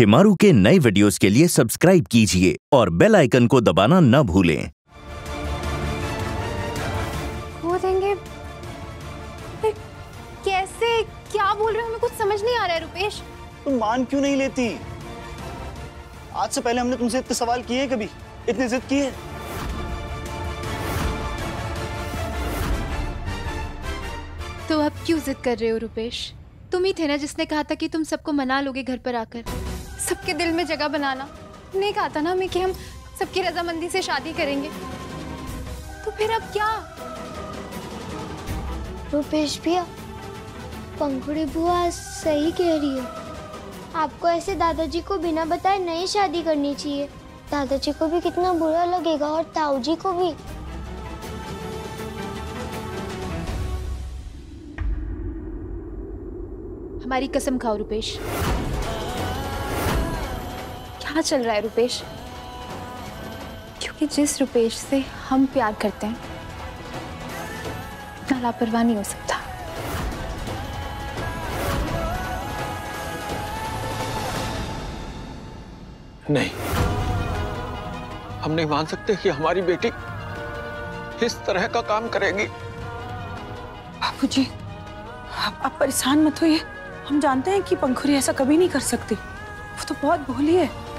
शिमारू के नए वीडियोस के लिए सब्सक्राइब कीजिए और बेल आइकन को दबाना न भूलें। खो देंगे। पर कैसे? क्या बोल रहे हो? हमें कुछ समझ नहीं आ रहा है रुपेश। तुम मान क्यों नहीं लेती? आज से पहले हमने तुमसे इतने सवाल किए कभी? इतनी जिद की है? तो अब क्यों जिद कर रहे हो रुपेश? तुम ही थे ना जिसने कहा था कि तुम सबको मना लोगे घर पर आकर। सबके दिल में जगह बनाना। नहीं कहा था ना हमें कि हम सबकी रजामंदी से शादी करेंगे। तो फिर अब क्या? रुपेश भैया पंखुड़ी बुआ सही कह रही है। आपको ऐसे दादाजी को बिना बताए नहीं शादी करनी चाहिए। दादाजी को भी कितना बुरा लगेगा और ताऊ जी को भी। हमारी कसम खाओ रुपेश। क्या चल रहा है रुपेश? क्योंकि जिस रुपेश से हम प्यार करते हैं इतना लापरवाह नहीं हो सकता। नहीं। हम नहीं मान सकते कि हमारी बेटी इस तरह का काम करेगी। बाबूजी आप, आप परेशान मत होइए। हम जानते हैं कि पंखुरी ऐसा कभी नहीं कर सकती। वो तो बहुत भोली है।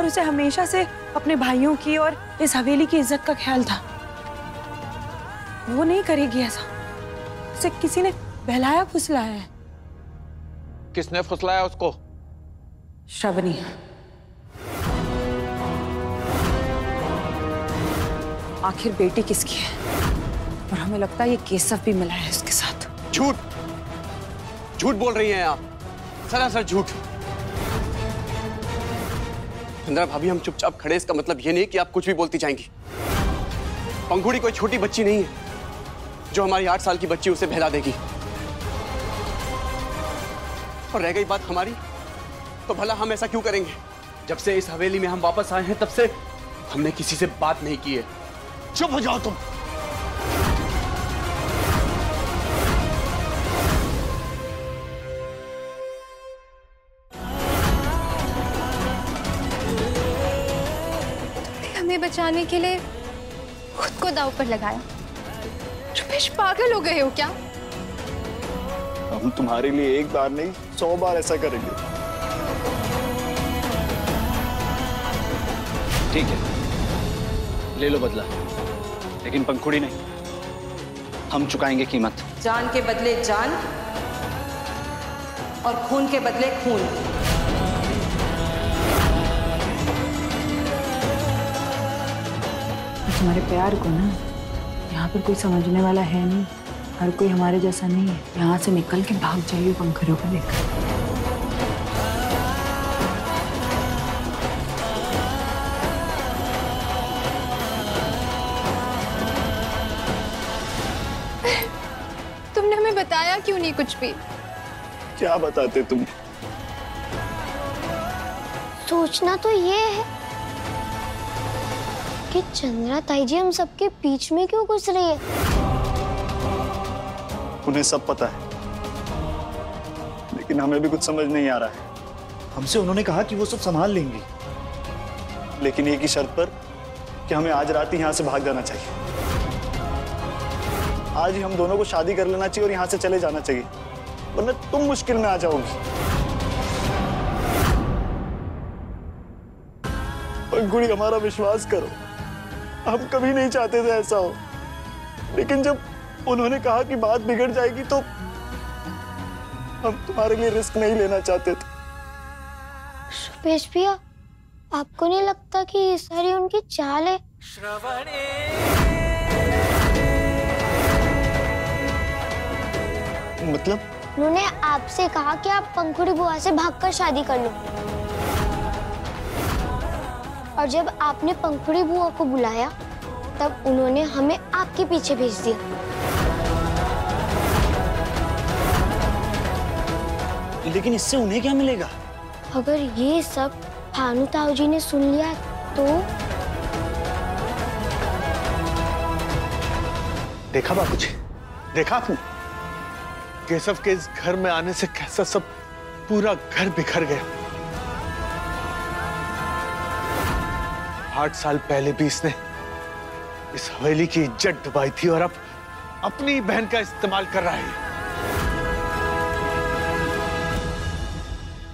और उसे हमेशा से अपने भाइयों की और इस हवेली की इज़्ज़त का ख्याल था। वो नहीं करेगी ऐसा। उसे किसी ने बहलाया फुसलाया है। किसने फुसलाया उसको? श्रवणी। आखिर बेटी किसकी है? और हमें लगता है ये केसव भी मिला है उसके साथ। झूठ! झूठ बोल रही हैं आप। सरासर झूठ। इंदिरा भाभी हम चुपचाप खड़े, इसका मतलब ये नहीं कि आप कुछ भी बोलती जाएँगी। पंखुड़ी कोई छोटी बच्ची नहीं है, जो हमारी आठ साल की बच्ची उसे बहला देगी। और रह गई बात हमारी तो भला हम ऐसा क्यों करेंगे? जब से इस हवेली में हम वापस आए हैं, तब से हमने किसी से बात नहीं की है। चुप हो जाओ तुम। हमें बचाने के लिए खुद को दाव पर लगाया। रुपेश पागल हो गए हो क्या? हम तुम्हारे लिए एक बार नहीं सौ बार ऐसा करेंगे। ठीक है। ले लो बदला। लेकिन पंखुड़ी नहीं। हम चुकाएँगे कीमत। जान के बदले जान और खून के बदले खून। तुम्हारे प्यार को ना यहाँ पर कोई समझने वाला है नहीं हर कोई हमारे जैसा नहीं है। यहाँ से निकल के भाग जाइए पंखुड़ियों को लेकर। तुमने हमें बताया क्यों नहीं कुछ भी? क्या बताते तुम? सोचना तो ये है कि चंद्रा ताई जी हम सबके बीच में क्यों घुस रही है? उन्हें सब पता है। लेकिन हमें भी कुछ समझ नहीं आ रहा है। हमसे उन्होंने कहा कि वो सब संभाल लेंगी। लेकिन एक ही शर्त पर कि हमें आज रात ही यहाँ से भाग जाना चाहिए। आज ही हम दोनों को शादी कर लेना चाहिए और यहाँ से चले जाना चाहिए। वरना तुम मुश्किल में आ जाओगी। पंखुड़ी हमारा विश्वास करो। हम कभी नहीं चाहते थे ऐसा हो। लेकिन जब उन्होंने कहा कि बात बिगड़ जाएगी तो हम तुम्हारे लिए रिस्क नहीं लेना चाहते थे। रुपेश भैया आपको नहीं लगता कि ये सारी उनकी चाल है? मतलब? उन्होंने आपसे कहा कि आप पंखुड़ी बुआ से भागकर शादी कर लो। और जब आपने पंखुड़ी बुआ को बुलाया तब उन्होंने हमें आपके पीछे भेज दिया। लेकिन इससे उन्हें क्या मिलेगा? अगर ये सब भानु ताऊ जी ने सुन लिया तो? देखा बाबूजी देखा आपने? केशव के इस घर में आने से कैसा सब पूरा घर बिखर गया। आठ साल पहले भी इसने इस हवेली की इज़्ज़त डुबाई थी और अब अपनी बहन का इस्तेमाल कर रहा है।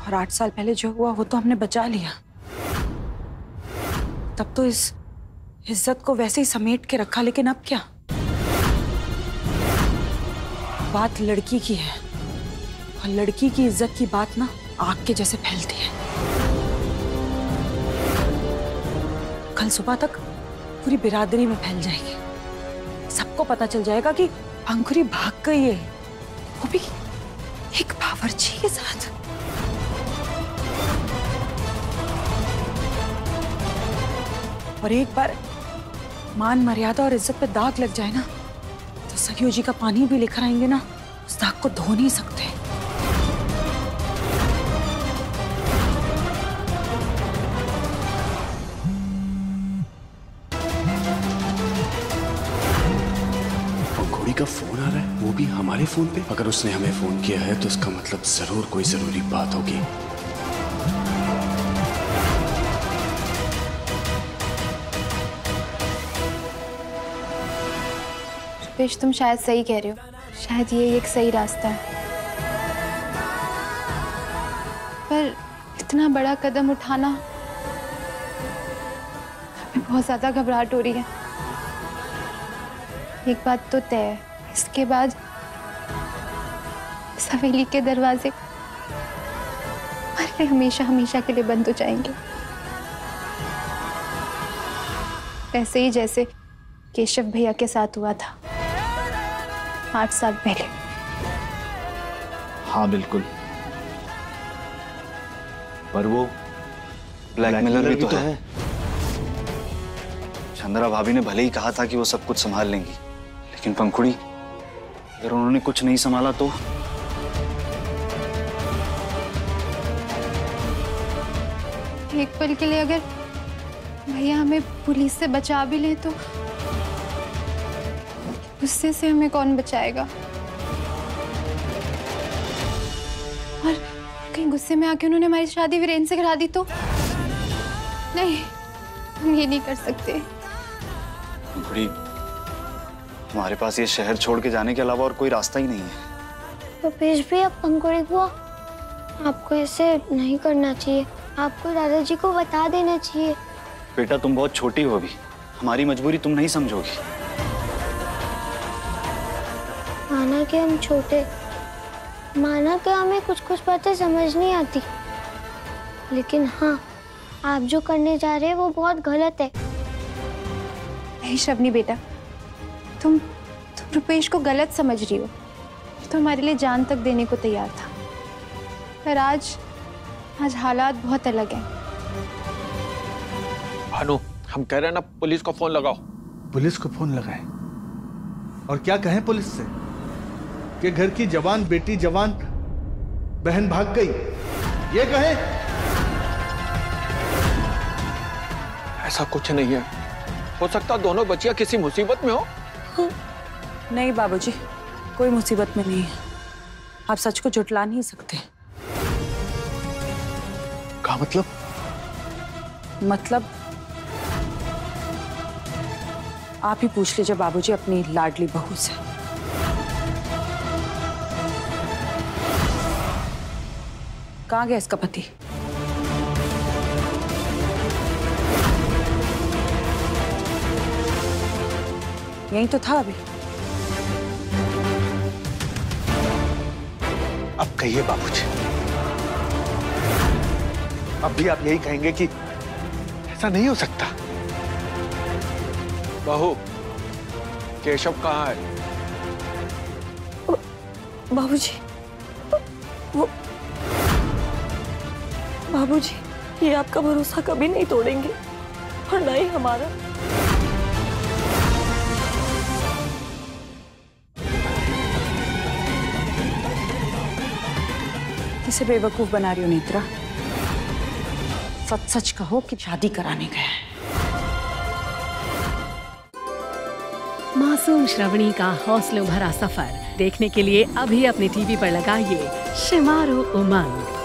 और आठ साल पहले जो हुआ, वो तो हमने बचा लिया। तब तो इस इज़्ज़त को वैसे ही समेट के रखा, लेकिन अब क्या? बात लड़की की है। और लड़की की इज़्ज़त की बात ना आग के जैसे फैलती है। कल सुबह तक पूरी बिरादरी में फैल जाएगी। सबको पता चल जाएगा कि अंकुरी भाग गई है। वो भी एक बावर्ची के साथ। और एक बार मान मर्यादा और इज़्ज़त पे दाग लग जाए ना तो सरयू जी का पानी भी लेकर आएँगे ना, उस दाग को धो नहीं सकते। भी हमारे फ़ोन पे? अगर उसने हमें फ़ोन किया है तो इसका मतलब ज़रूर कोई ज़रूरी बात होगी। तुम शायद सही कह रहे हो। शायद ये एक सही रास्ता है। पर इतना बड़ा कदम उठाना बहुत ज़्यादा घबराहट हो रही है। एक बात तो तय है। इसके बाद इस हवेली के दरवाजे हमारे हमेशा हमेशा के लिए बंद हो जाएँगे। ऐसे ही जैसे केशव भैया के साथ हुआ था आठ साल पहले। हाँ बिल्कुल। पर वो ब्लैकमेलर भी तो, है, चंद्रा भाभी ने भले ही कहा था कि वो सब कुछ संभाल लेंगी लेकिन पंखुड़ी अगर उन्होंने कुछ नहीं संभाला तो? एक पल के लिए अगर भैया हमें पुलिस से बचा भी ले तो गुस्से से हमें कौन बचाएगा? और कहीं गुस्से में आके उन्होंने हमारी शादी वीरेन से करा दी तो? नहीं हम ये नहीं कर सकते। पंखुड़ी हमारे पास ये शहर छोड़ के जाने के अलावा और कोई रास्ता ही नहीं है। रुपेश भी अब पंकुड़ी बुआ आपको ऐसे नहीं करना चाहिए। आपको दादाजी को बता देना चाहिए। बेटा तुम बहुत छोटी हो अभी। हमारी मजबूरी तुम नहीं समझोगी। माना कि हम छोटे। माना कि हमें कुछ कुछ बातें समझ नहीं आती। लेकिन हाँ आप जो करने जा रहे हैं वो बहुत गलत है। नहीं शबनी बेटा तुम तुम रुपेश को गलत समझ रही हो। तो हमारे लिए जान तक देने को तैयार था। पर आज आज हालात बहुत अलग हैं। भानु हम कह रहे हैं ना पुलिस को फ़ोन लगाओ। पुलिस को फ़ोन लगाए? और क्या कहें पुलिस से? कि घर की जवान बेटी जवान बहन भाग गई। ये कहें? ऐसा कुछ नहीं है। हो सकता दोनों बच्चियाँ किसी मुसीबत में हो। नहीं बाबूजी कोई मुसीबत में नहीं है। आप सच को जुटला नहीं सकते। का मतलब? मतलब? आप ही पूछ लीजिए बाबूजी अपनी लाडली बहू से। कहाँ गया इसका पति? यही तो था अभी। अब कहिए बाबूजी अब भी आप यही कहेंगे कि ऐसा नहीं हो सकता। बहू केशव कहाँ है? बाबूजी वो बाबूजी ये आपका भरोसा कभी नहीं तोड़ेंगे और ना ही हमारा। इसे बेवकूफ़ बना रही हो नेत्रा? सच सच कहो कि शादी कराने गए मासूम श्रवणी का हौसलों भरा सफ़र देखने के लिए अभी अपने टीवी पर लगाइए शिमारू उमंग।